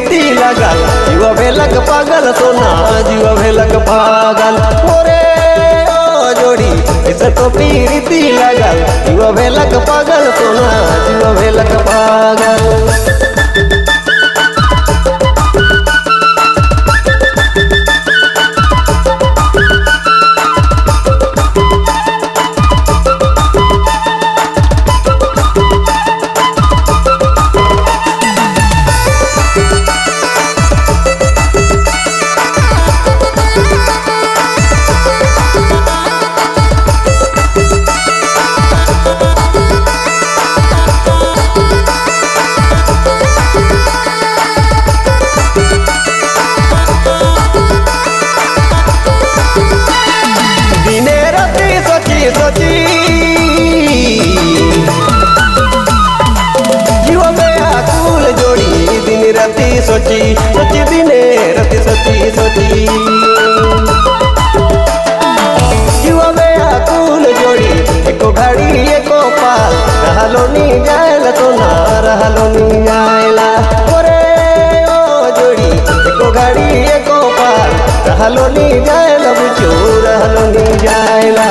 पीरिति लगल। जीवा भेलक पागल, सोना जीव भेलक पागल। मोरे जोड़ी, इस तो प्रीति लगल। जीवा भेलक पागल, सोना जीवा भेलक पागल। राती सोची सोची दिने राती सोची सोची। जीव में आकुल जोड़ी, एको घड़ी, एको पाल रहलो नी जायला तो ना, रहलो नी जायला। ओरे, ओ जोड़ी, एको घड़ी, एको पाल रहलो नी जायला, बुचू, रहलो नी जायला।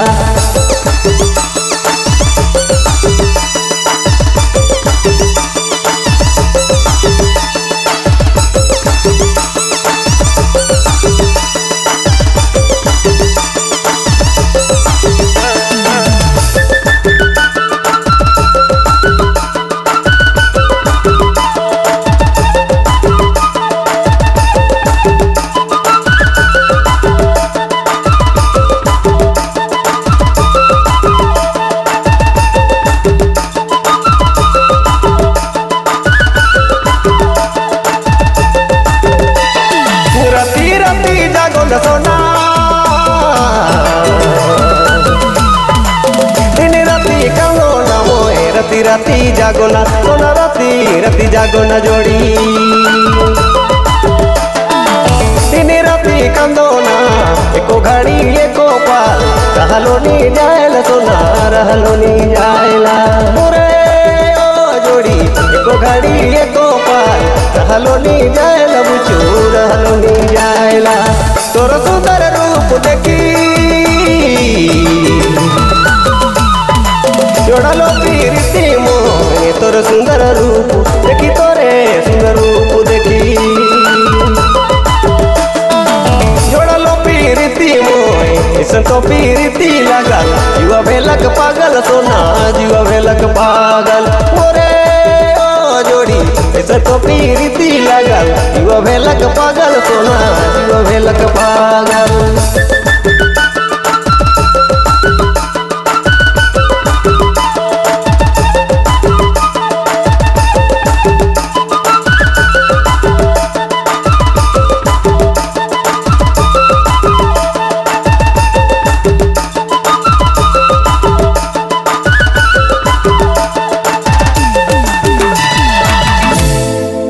राती जागो ना सोना राती राती जागो ना जोड़ी। दिन राती कंदो ना एको घड़ी, एको पाल रहलो नी जायला सोना रहलो नी जायला। मोरे ओ जोड़ी, एको घड़ी, एको पाल रहलो नी जोड़लो पीरिति मोहे तोर सुंदर रूप, देखी तोरे सुंदर रूप देखी। जोड़लो पीरिति मोहे तो पीरिति लगल। जीव भेलक पागल, सोना जीव भेलक पागल। मोरे जोड़ी इस तो पीरिति लगल। जीव भेलक पागल, सोना जीव भेलक पागल।